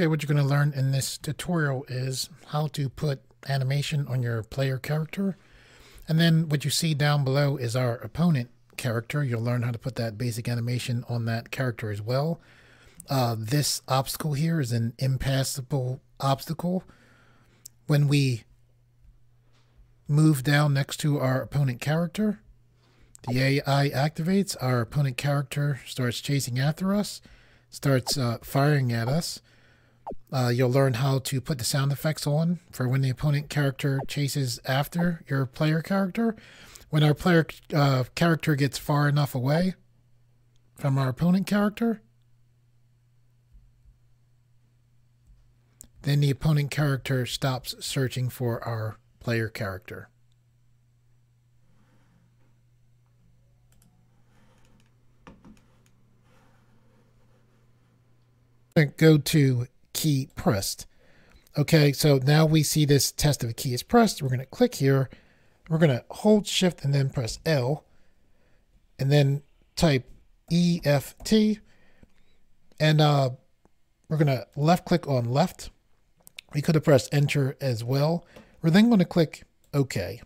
Okay, what you're going to learn in this tutorial is how to put animation on your player character. And then what you see down below is our opponent character. You'll learn how to put that basic animation on that character as well. Uh, this obstacle here is an impassable obstacle. When we move down next to our opponent character, the AI activates, our opponent character starts chasing after us, starts uh, firing at us. Uh, you'll learn how to put the sound effects on for when the opponent character chases after your player character. When our player uh, character gets far enough away from our opponent character, then the opponent character stops searching for our player character. Go to key pressed. Okay, so now we see this test of a key is pressed. We're going to click here. We're going to hold shift and then press L and then type EFT. And uh, we're going to left click on left. We could have pressed enter as well. We're then going to click OK.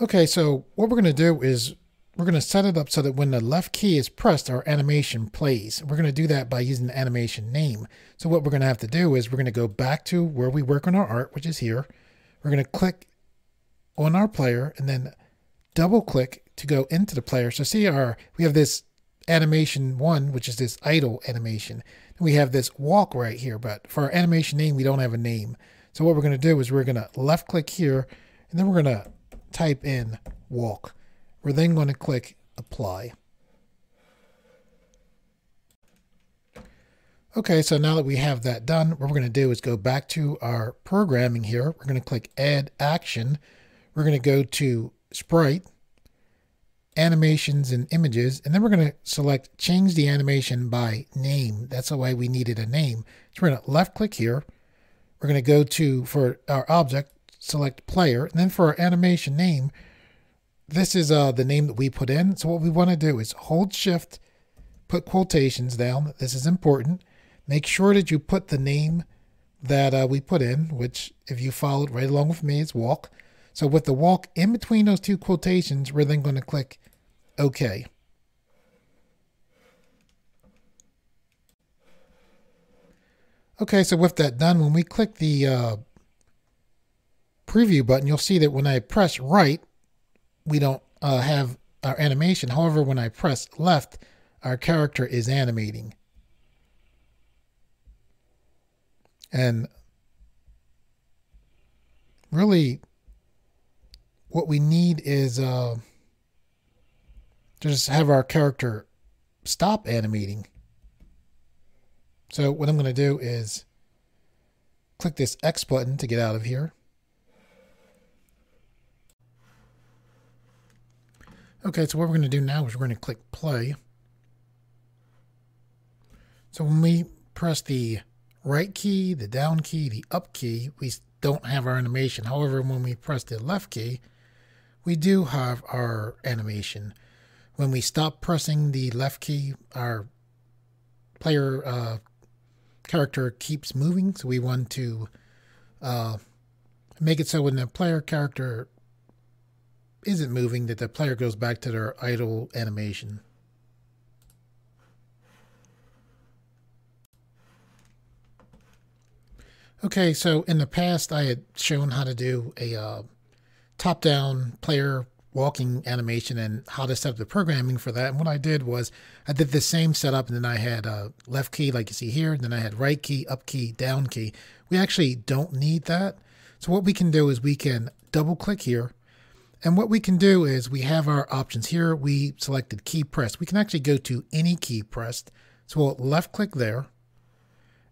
Okay, so what we're going to do is we're going to set it up so that when the left key is pressed, our animation plays. We're going to do that by using the animation name. So what we're going to have to do is we're going to go back to where we work on our art, which is here. We're going to click on our player and then double click to go into the player. So see our, we have this animation one, which is this idle animation. We have this walk right here, but for our animation name, we don't have a name. So what we're going to do is we're going to left click here and then we're going to type in walk. We're then going to click Apply. Okay, so now that we have that done, what we're going to do is go back to our programming here. We're going to click Add Action. We're going to go to Sprite, Animations and Images, and then we're going to select Change the Animation by Name. That's the way we needed a name. So we're going to left click here. We're going to go to, for our object, select Player, and then for our animation name, this is uh, the name that we put in. So what we want to do is hold shift, put quotations down. This is important. Make sure that you put the name that uh, we put in, which if you followed right along with me is walk. So with the walk in between those two quotations, we're then going to click OK. Okay, so with that done, when we click the uh, preview button, you'll see that when I press right, we don't uh, have our animation. However, when I press left, our character is animating. And really, what we need is uh, just have our character stop animating. So what I'm going to do is click this X button to get out of here. Okay, so what we're going to do now is we're going to click play. So when we press the right key, the down key, the up key, we don't have our animation. However, when we press the left key, we do have our animation. When we stop pressing the left key, our player uh, character keeps moving. So we want to uh, make it so when the player character isn't moving that the player goes back to their idle animation. Okay, so in the past I had shown how to do a uh, top-down player walking animation and how to set up the programming for that. And what I did was I did the same setup and then I had a left key like you see here, and then I had right key, up key, down key. We actually don't need that. So what we can do is we can double click here and what we can do is we have our options here. We selected key press. We can actually go to any key pressed. So we'll left click there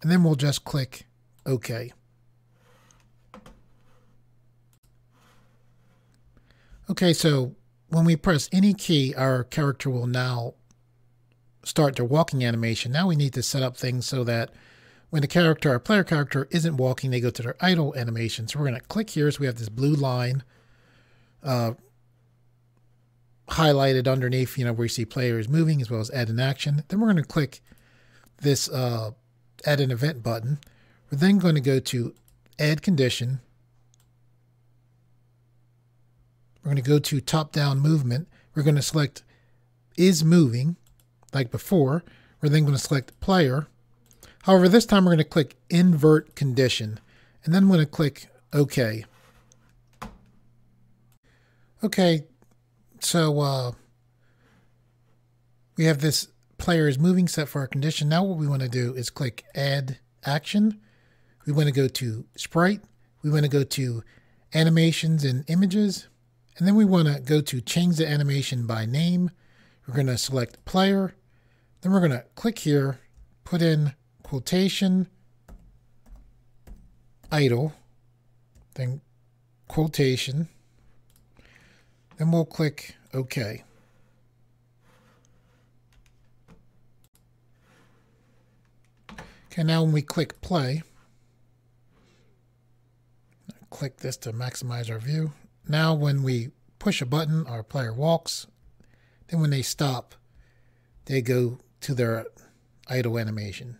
and then we'll just click OK. Okay, so when we press any key, our character will now start their walking animation. Now we need to set up things so that when the character, our player character, isn't walking, they go to their idle animation. So we're going to click here. So we have this blue line uh, highlighted underneath, you know, where you see players moving as well as add an action. Then we're going to click this uh, add an event button. We're then going to go to add condition. We're going to go to top down movement. We're going to select is moving like before. We're then going to select player. However, this time we're going to click invert condition and then I'm going to click OK. Okay, so uh, we have this player is moving set for our condition. Now what we want to do is click add action. We want to go to sprite. We want to go to animations and images. And then we want to go to change the animation by name. We're going to select player. Then we're going to click here, put in quotation, idle, then quotation. Then we'll click OK. Okay, now when we click play, click this to maximize our view. Now when we push a button, our player walks. Then when they stop, they go to their idle animation.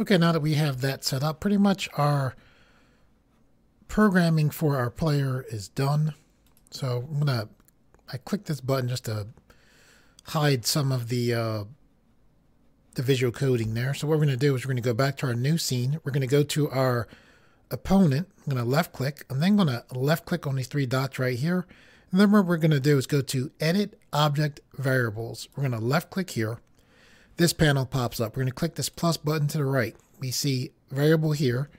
Okay, now that we have that set up, pretty much our programming for our player is done. So I'm gonna I click this button just to hide some of the uh, the visual coding there. So what we're gonna do is we're gonna go back to our new scene. We're gonna go to our opponent. I'm gonna left click. I'm then gonna left click on these three dots right here. And then what we're gonna do is go to Edit Object Variables. We're gonna left click here. This panel pops up. We're gonna click this plus button to the right. We see variable here.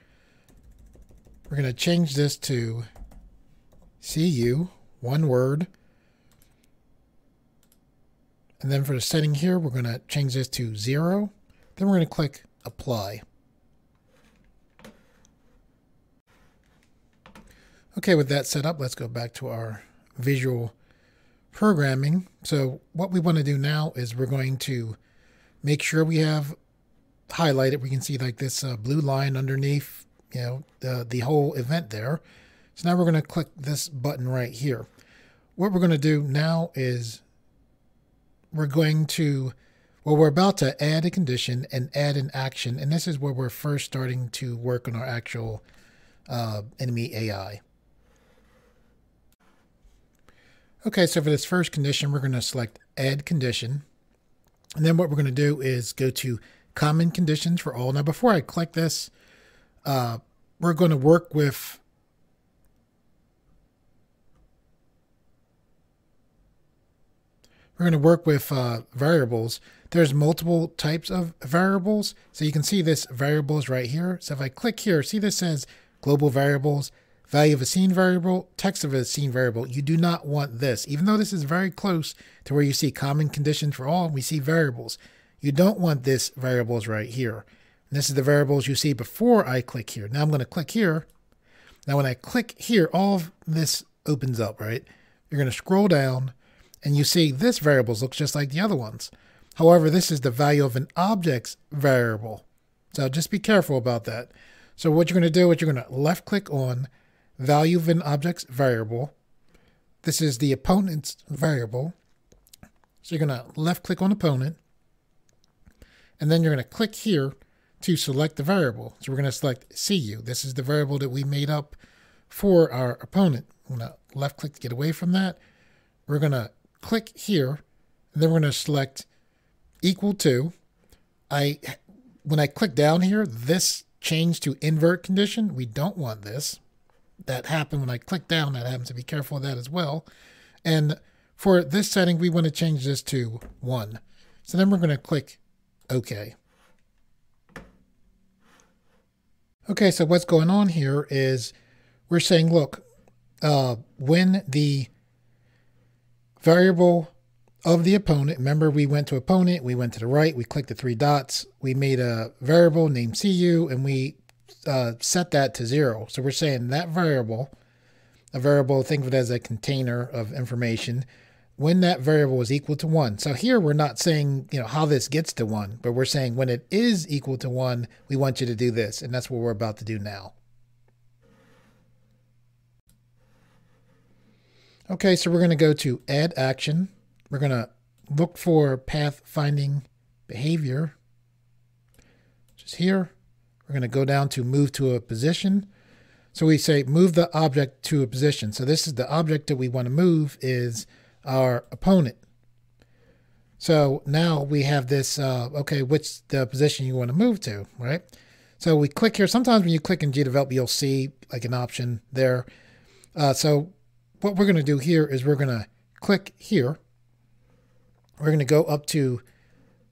We're gonna change this to CU one word. And then for the setting here, we're going to change this to zero. Then we're going to click apply. Okay, with that set up, let's go back to our visual programming. So what we want to do now is we're going to make sure we have highlighted. We can see like this uh, blue line underneath, you know, the, the whole event there. So now we're going to click this button right here. What we're going to do now is we're going to, well, we're about to add a condition and add an action. And this is where we're first starting to work on our actual uh, enemy AI. Okay, so for this first condition, we're going to select add condition. And then what we're going to do is go to common conditions for all. Now, before I click this, uh, we're going to work with we're going to work with uh, variables. There's multiple types of variables. So you can see this variables right here. So if I click here, see this says global variables, value of a scene variable, text of a scene variable. You do not want this. Even though this is very close to where you see common conditions for all, we see variables. You don't want this variables right here. And this is the variables you see before I click here. Now I'm going to click here. Now when I click here, all of this opens up, right? You're going to scroll down and you see this variable looks just like the other ones. However, this is the value of an object's variable. So just be careful about that. So what you're going to do is you're going to left click on value of an object's variable. This is the opponent's variable. So you're going to left click on opponent. And then you're going to click here to select the variable. So we're going to select CU. This is the variable that we made up for our opponent. I'm going to left click to get away from that. We're going to click here, and then we're going to select equal to. I When I click down here, this changed to invert condition. We don't want this. That happen when I click down. That happens to be careful of that as well. And for this setting, we want to change this to 1. So then we're going to click OK. Okay, so what's going on here is we're saying, look, uh, when the variable of the opponent. Remember, we went to opponent, we went to the right, we clicked the three dots, we made a variable named CU, and we uh, set that to zero. So we're saying that variable, a variable, think of it as a container of information, when that variable is equal to one. So here we're not saying, you know, how this gets to one, but we're saying when it is equal to one, we want you to do this. And that's what we're about to do now. Okay, so we're going to go to add action. We're going to look for path finding behavior. Just here. We're going to go down to move to a position. So we say move the object to a position. So this is the object that we want to move is our opponent. So now we have this, uh, okay, which the position you want to move to, right? So we click here. Sometimes when you click in GDevelop, you'll see like an option there. Uh, so what we're going to do here is we're going to click here. We're going to go up to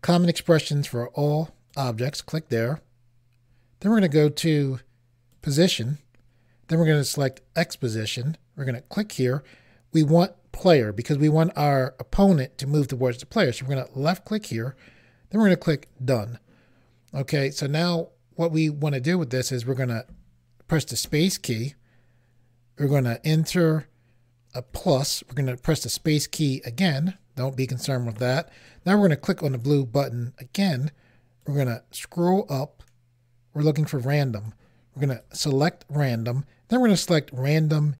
common expressions for all objects. Click there. Then we're going to go to position. Then we're going to select X position. We're going to click here. We want player because we want our opponent to move towards the player. So we're going to left click here. Then we're going to click done. Okay, so now what we want to do with this is we're going to press the space key. We're going to enter a plus. We're going to press the space key again. Don't be concerned with that. Now we're going to click on the blue button again. We're going to scroll up we're looking for random. We're going to select random. Then we're going to select random